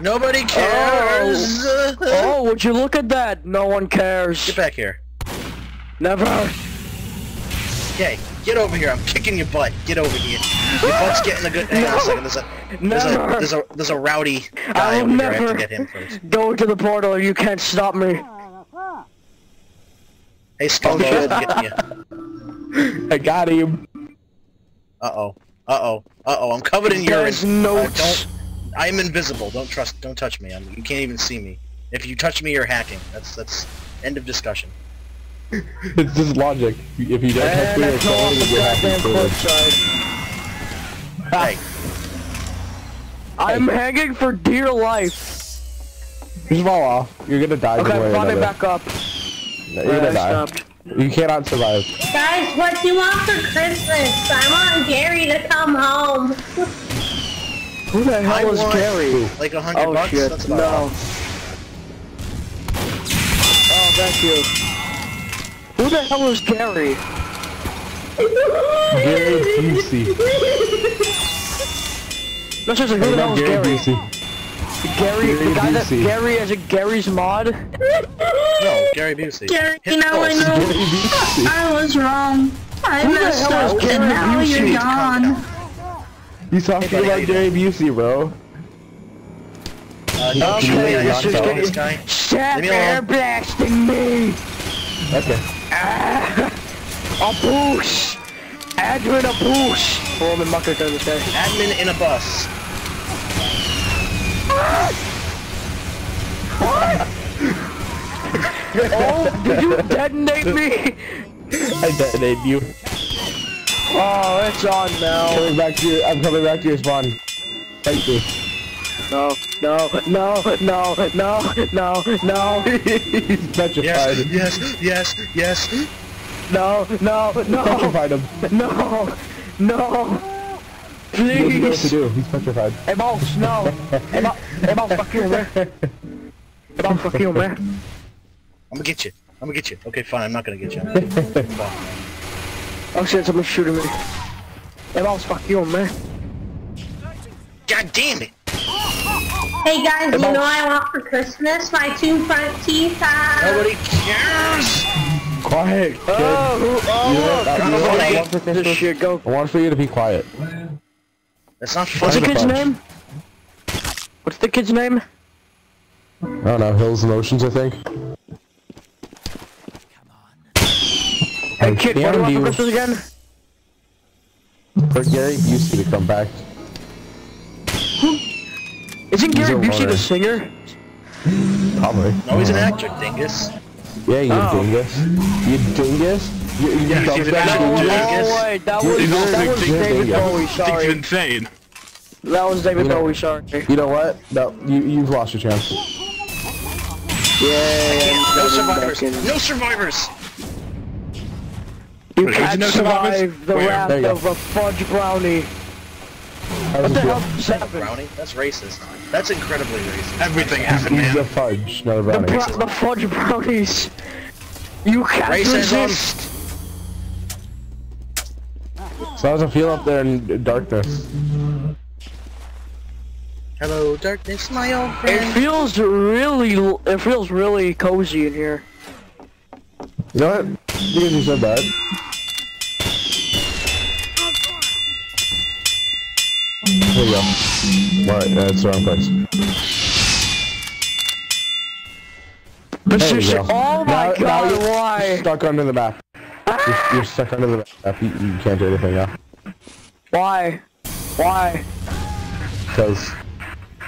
Nobody cares. Oh, would you look at that? No one cares. Get back here. Never. Okay, get over here. I'm kicking your butt. Get over here. Your butt's getting a good. Hang on a second. There's a there's a there's a there's a rowdy guy I'll over here. I have never to get him first. go to the portal. You can't stop me. Hey, Skunk, I'm getting you. I got him. Uh oh. Uh oh. Uh oh. I'm covered in urine. There's Uh, notes. don't. I'm invisible. Don't trust. Don't touch me. I'm, you can't even see me. If you touch me, you're hacking. That's that's end of discussion. It's just logic. If you don't touch me, I clear go you're goddamn happy for. Hey, I'm hanging for dear life. Just fall off. You're gonna die one way Okay, or find me another. back up. You're gonna die. stopped. You cannot survive. Guys, what do you want for Christmas? I want Gary to come home. Who the hell I is want- Gary? like a hundred Oh bucks. shit, That's about no. all. Oh, thank you. Who the hell is Gary? Gary Busey. No, seriously, who the hell is Gary Gary? Busey. Gary, Gary the guy that Gary is a Garry's Mod? No, Gary Busey. Gary, Hit now I know I was wrong. I Who the messed hell is up Gary and now Busey? you're gone. Down. You talking buddy, how about you Gary Busey, bro? Uh, no, Okay, Julie, I this don't is getting- guy. Stop air alone. blasting me! Okay. Ah, a boost! Admin a boost! Oh, I'm in Mucker gonna say. Admin in a bus. What? Oh, did you detonate me? I detonated you. Oh, it's on now. Coming back to your, I'm coming back to your spawn. Thank you. No, no, no, no, no, no, no, He's petrified. Yes, yes, yes, yes. no, no, no, Petrified him. no, no. He doesn't know what to Please. do. He's petrified. Hey, boss, no. Hey, boss, hey, boss, fuck you, man. Hey, boss, fuck you, man. I'm gonna get you. I'm gonna get you. Okay, fine. I'm not gonna get you. Oh shit, someone's shooting me. Hey, boss, fuck you, man. God damn it! Hey guys, you know what I want for Christmas? My two front teeth. Uh, Nobody cares. Quiet, kid. Oh, who, You know oh, you know what I want for this shit go. I want for you to be quiet. That's not What's the kid's name? What's the kid's name? I don't know, Hills and Oceans, I think. Hey kid, what do you want you for Christmas again? for Gary Busey to come back. Hmm? Isn't Gary a Busey the singer? Probably. No, he's an actor, dingus. Yeah, you Oh. dingus. You dingus? You, you Yeah, dumb he's an actor. No, dingus? Dingus. oh wait, that You're- was, you're that was dingus. David Dingus. Bowie, Thinks he's sorry. insane. That was David You know- Bowie, sorry. You know what? No, you, you've lost your chance. Yeah, No survivors. No survivors. You Wait, can't there's survive the Where? wrath There you go. of a fudge brownie. How What the hell just happened? Brownie? That's racist. That's incredibly racist. Everything happened, He's a fudge, not a The, brownie. bra- the fudge brownies. You can't Racism. resist. So how does it feel up there in darkness? Hello, darkness, my old friend. It friend. feels really, it feels really cozy in here. You know what? Because you said that. There you go. Alright, that's the wrong place. This There is, you go. oh my Now- now god, you're why? Stuck under the map. You're, you're stuck under the map. You, you can't do anything now. Why? Why? Because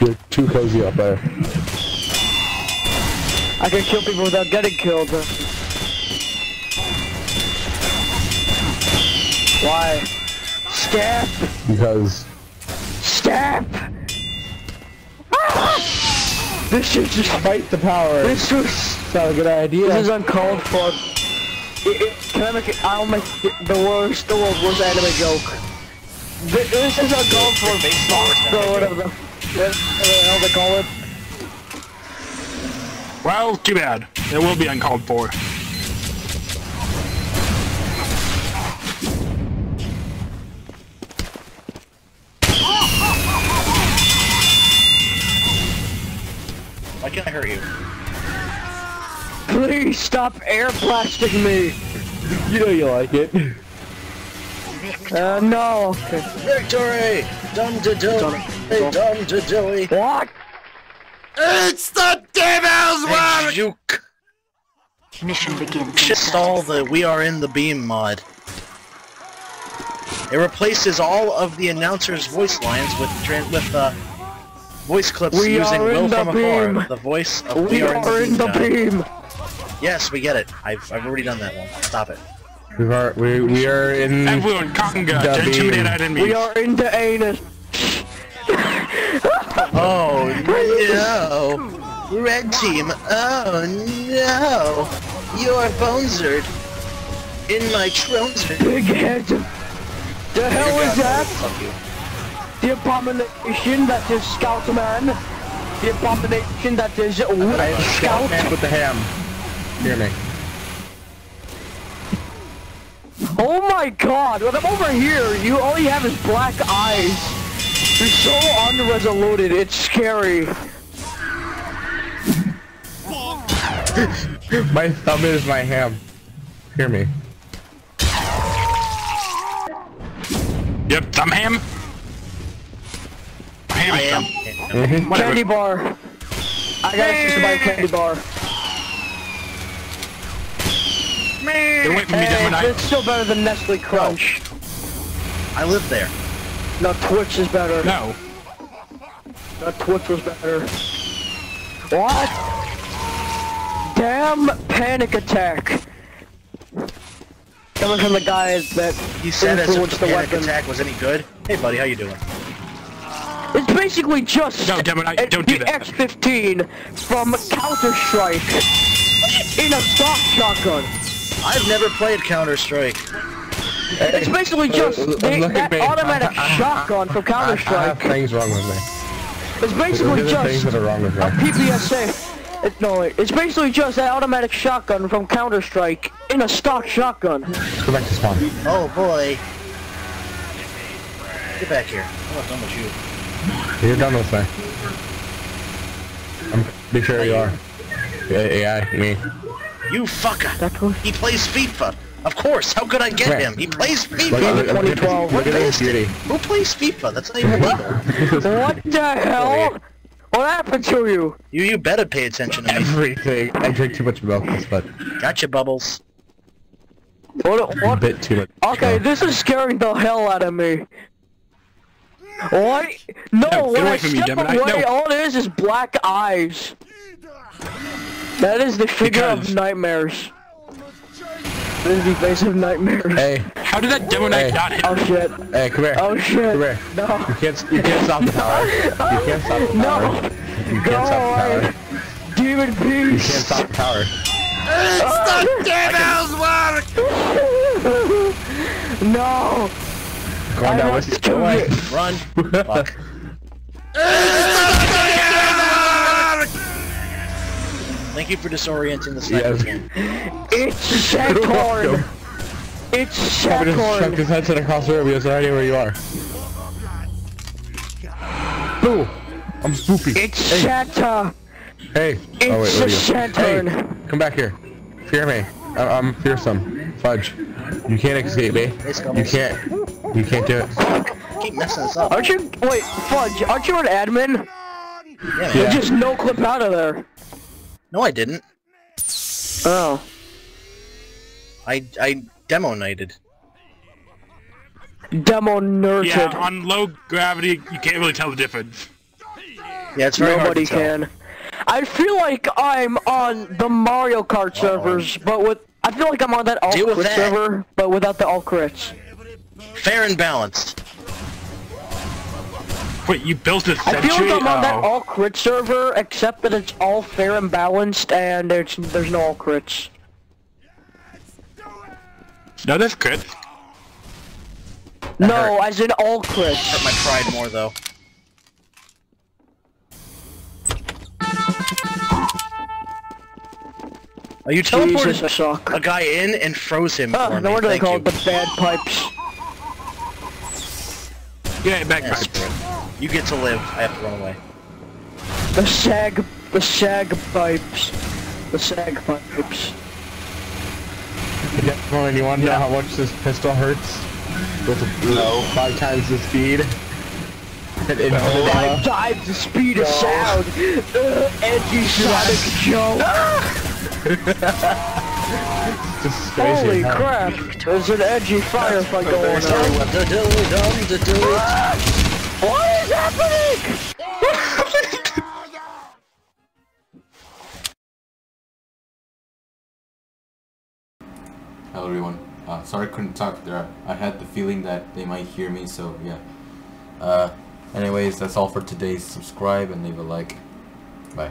you're too cozy up there. I can kill people without getting killed. Why? Step! Because Step! Ah! This is just, fight the power. this was, not a good idea. this is uncalled for. It, it, can I make it, I'll make it the worst, the world's worst anime joke. This, this is uncalled for, Basically, or whatever the, whatever the hell they call it. Well, too bad. It will be uncalled for. Can hurt you? Please stop air blasting me. You know you like it. Uh, no. Okay. Victory! Done to Dilly! Hey, done to Dilly! What? It's the devil's Hey, work! Juke! Mission begins. should install the We Are in the Beam mod. It replaces all of the announcers' voice lines with with uh, voice clips We using Will the from Afar, beam. the voice of We are in the guy. beam. Yes, we get it. I've, I've already done that one. Stop it. We are we we are in. Everyone, Conga, The don't intimidate beam. enemies. We are in the anus. Oh no! Red team, oh no! Your bones are in my trones. Big head. The hell is that? The abomination that is Scout Man. The abomination that is am Scout. man with the ham. Hear me. Oh my god, when I'm over here, you all you have is black eyes. You're so unresoluted, it's scary. My thumb is my ham. Hear me. Yep, thumb ham. Ham I am. thumb. Whatever. Candy bar. I got a to buy a candy bar. They're waiting for me, Hey, Demon Knight. it's still better than Nestle Crunch. I live there. No, Twix is better. No. No, Twix was better. What? Damn panic attack. Coming from the guy that He said as if the the panic weapon. attack was any good. Hey buddy, how you doing? It's basically just No, Demon Knight, a- don't do the that. X-15 from Counter-Strike in a stock shotgun. I've never played Counter Strike. It's basically just Uh, the, that me. automatic I- I- shotgun from I, I have Counter-Strike. things wrong with me. It's basically at the things just that are wrong with me. a PPSA. It, no, it's basically just that automatic shotgun from Counter-Strike in a stock shotgun. Go back to spawn. Oh boy. Get back here. I'm not done with you. You're done with me. I'm pretty sure you are. Yeah, yeah, me. You fucker! That's what. He plays FIFA. Of course. How could I get Right. him? He plays Look, FIFA. look, look, look, at 2012. this- look at this beauty. Who plays FIFA? That's not even legal. What the hell? What happened to you? you you better pay attention to me. Everything. I drink too much milk, but Gotcha, Bubbles. What? a bit too much. Okay, this is scaring the hell out of me. What? No, No, when get I away from me, step Gemini, away, no. all it is is black eyes. That is the figure Because- of nightmares. That is the face of nightmares. Hey, How did that Demon Knight Hey. not hit? Oh shit. hey, come here. Oh shit. Come here. No. You can't. You can't stop the power. You can't stop the No. power. You Go can't stop the power. away. Demon You can't stop the power. It's the devil's work! No. Go on I down want with you. kill you. Run. Fuck. Thank you for disorienting the sniper Yes. team. It's Saturn. It's I'm gonna chuck Saturn. his headset across the room. He has no idea where you are. Boo! I'm spoopy. It's Santa. Hey. It's oh wait, a where are. Hey, come back here. Fear me. I I'm fearsome. Fudge. You can't escape me. You can't. You can't do it. Keep messing this up. Aren't you? Wait, Fudge. Aren't you an admin? Yeah, You man. just no clip out of there. No, I didn't. Oh. I I demo nighted. Demo nerded. Yeah, on low gravity, you can't really tell the difference. Yeah, it's very Nobody hard to tell. can. I feel like I'm on the Mario Kart servers, but with I feel like I'm on that all Deal with crit server, but without the all crits. Fair and balanced. Wait, you built a sentry? I feel like I'm on that Oh. all crit server, except that it's all fair and balanced, and there's there's no all crits. No, that's crit. No, as in all crits. Hurt my pride more though. Are you Jesus, I teleported suck. a guy in and froze him Ah, for no me. wonder they Thank call you. it the bad pipes. Yeah, back Yes, back. You get to live. I have to run away. The sag, the sag pipes. The sag pipes. Definitely, you want to know how much this pistol hurts? With No. five times the speed. And infinite Five ammo. times the speed of sound. Edgy Sonic Joe. This is crazy. Holy huh? crap. There's an edgy firefight going Tell me on. what to do, dum to do it. What is happening? Hello everyone. Uh, sorry I couldn't talk there. I had the feeling that they might hear me, so yeah. Uh, anyways, that's all for today. Subscribe and leave a like. Bye.